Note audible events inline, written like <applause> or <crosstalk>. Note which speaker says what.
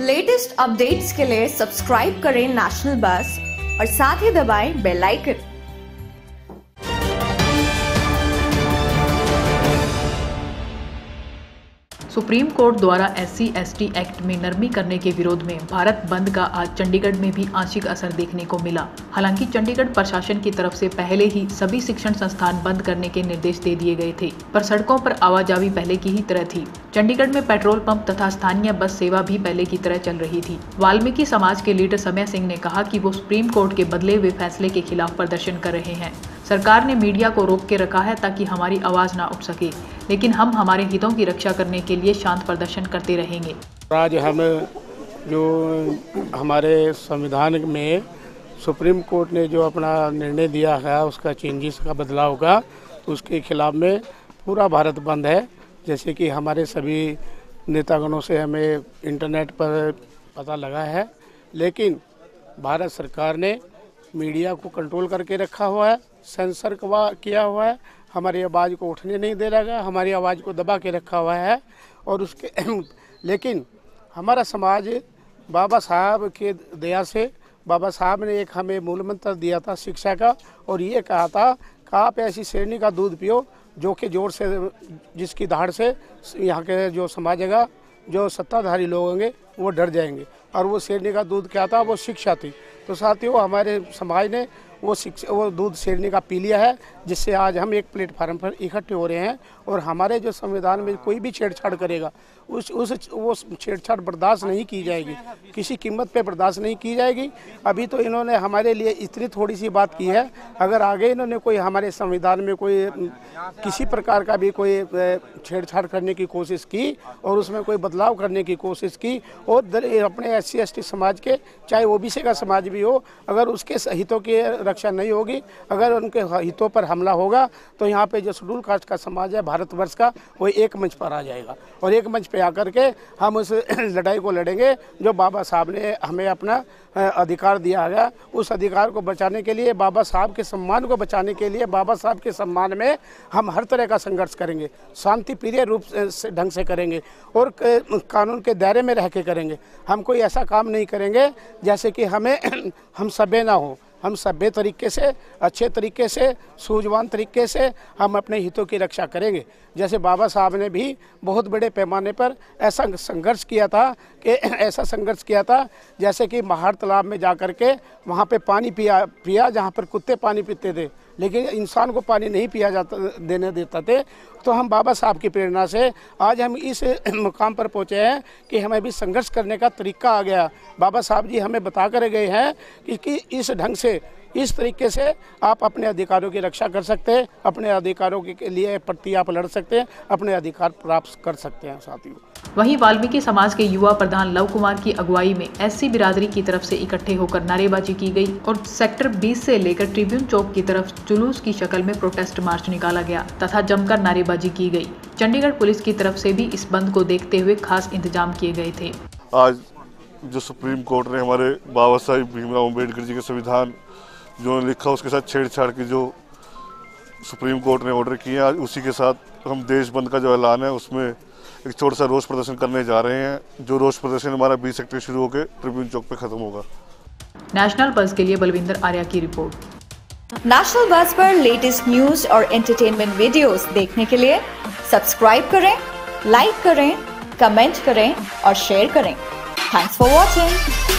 Speaker 1: Latest updates के लिए subscribe करें नेशनल बस और साथ ही दबाएँ बेल आइकन
Speaker 2: सुप्रीम कोर्ट द्वारा एस सी एक्ट में नरमी करने के विरोध में भारत बंद का आज चंडीगढ़ में भी आंशिक असर देखने को मिला। हालाँकि चंडीगढ़ प्रशासन की तरफ़ से पहले ही सभी शिक्षण संस्थान बंद करने के निर्देश दे दिए गए थे, पर सड़कों पर आवाजाही पहले की ही तरह थी। चंडीगढ़ में पेट्रोल पंप तथा स्थानीय बस सेवा भी पहले की तरह चल रही थी। वाल्मीकि समाज के लीडर समय सिंह ने कहा कि वो सुप्रीम कोर्ट के बदले हुए फैसले के खिलाफ प्रदर्शन कर रहे हैं। सरकार ने मीडिया को रोक के रखा है ताकि हमारी आवाज़ ना उठ सके। लेकिन हम हमारे हितों की रक्षा करने के लिए शांत प्रदर्शन करते रहेंगे।
Speaker 3: आज हम जो हमारे संविधान में सुप्रीम कोर्ट ने जो अपना निर्णय दिया है, उसका चेंजेस का बदलाव का तो उसके खिलाफ में पूरा भारत बंद है। जैसे कि हमारे सभी नेतागणों से हमें इंटरनेट पर पता लगा है। लेकिन भारत सरकार ने मीडिया को कंट्रोल करके रखा हुआ है। सेंसर किया हुआ है। हमारी आवाज़ को उठने नहीं दे रहा है। हमारी आवाज़ को दबा के रखा हुआ है और उसके <clears throat> लेकिन हमारा समाज बाबा साहब के दया से, बाबा साहब ने एक हमें मूल मंत्र दिया था शिक्षा का और ये कहा था कि आप ऐसी श्रेणी का दूध पियो जो कि ज़ोर से, जिसकी धाड़ से यहाँ के जो समाजेगा जो सत्ताधारी लोग होंगे, वो डर जाएँगे। और वो शेरनी का दूध क्या था? वो शिक्षा थी। तो साथियों, हमारे समाज ने वो वो दूध शेरनी का पी लिया है। जिससे आज हम एक प्लेटफार्म पर इकट्ठे हो रहे हैं और हमारे जो संविधान में कोई भी छेड़छाड़ करेगा, उस उस, वो छेड़छाड़ बर्दाश्त नहीं की जाएगी। किसी कीमत पे बर्दाश्त नहीं की जाएगी। अभी तो इन्होंने हमारे लिए इतनी थोड़ी सी बात की है। अगर आगे इन्होंने कोई हमारे संविधान में कोई, किसी प्रकार का भी कोई छेड़छाड़ करने की कोशिश की और उसमें कोई बदलाव करने की कोशिश की और अपने एस सी समाज के, चाहे ओबीसी का समाज भी हो, अगर उसके हितों की रक्षा नहीं होगी, अगर उनके हितों पर हमला होगा तो यहाँ पे जो शेड्यूल कास्ट का समाज है, भारतवर्ष का, वो एक मंच पर आ जाएगा। और एक मंच पे आकर के हम उस <clears throat> लड़ाई को लड़ेंगे, जो बाबा साहब ने हमें अपना अधिकार दिया है। उस अधिकार को बचाने के लिए, बाबा साहब के सम्मान को बचाने के लिए, बाबा साहब के सम्मान में हम हर तरह का संघर्ष करेंगे शांति प्रिय रूप से ढंग से करेंगे और कानून के दायरे में रह के करेंगे। हम कोई ऐसा काम नहीं करेंगे, जैसे कि हमें <clears throat> हम सभ्य ना हो। हम सभ्य तरीके से, अच्छे तरीके से, सूझवान तरीके से हम अपने हितों की रक्षा करेंगे। जैसे बाबा साहब ने भी बहुत बड़े पैमाने पर ऐसा संघर्ष किया था कि, <clears throat> ऐसा संघर्ष किया था, जैसे कि महार तालाब में जा कर के वहाँ पर पानी पिया पिया जहाँ पर कुत्ते पानी पीते थे। लेकिन इंसान को पानी नहीं पिया जाता देने देता थे। तो हम बाबा साहब की प्रेरणा से आज हम इस <clears throat> मुकाम पर पहुँचे हैं कि हमें भी संघर्ष करने का तरीका आ गया। बाबा साहब जी हमें बता कर गए हैं कि, कि इस ढंग से इस तरीके से आप अपने अधिकारों की रक्षा कर सकते हैं अपने अधिकारों के लिए प्रति आप लड़ सकते हैं अपने अधिकार प्राप्त कर सकते हैं साथियों।
Speaker 2: वहीं वाल्मीकि समाज के युवा प्रधान लव कुमार की अगुवाई में एससी बिरादरी की तरफ़ से इकट्ठे होकर नारेबाजी की गई और सेक्टर 20 से लेकर ट्रिब्यून चौक की तरफ़ जुलूस की शक्ल में प्रोटेस्ट मार्च निकाला गया तथा जमकर नारेबाजी की गई। चंडीगढ़ पुलिस की तरफ़ से भी इस बंद को देखते हुए खास इंतज़ाम किए गए थे।
Speaker 4: आज जो सुप्रीम कोर्ट ने हमारे बाबा साहिब भीमराव अंबेडकर जी के संविधान जो लिखा, उसके साथ छेड़छाड़ की जो सुप्रीम कोर्ट ने ऑर्डर किए आज उसी के साथ हम देश बंद का जो ऐलान है, उसमें एक छोटा सा रोष प्रदर्शन करने जा रहे हैं। जो रोष प्रदर्शन हमारा बीस सेक्टर शुरू होकर ट्रिब्यून चौक पे खत्म होगा।
Speaker 2: नेशनल बस के लिए बलविंदर आर्या की रिपोर्ट।
Speaker 1: नेशनल बस पर लेटेस्ट न्यूज़ और एंटरटेनमेंट वीडियोस देखने के लिए सब्सक्राइब करें लाइक करें कमेंट करें और शेयर करें। Thanks for watching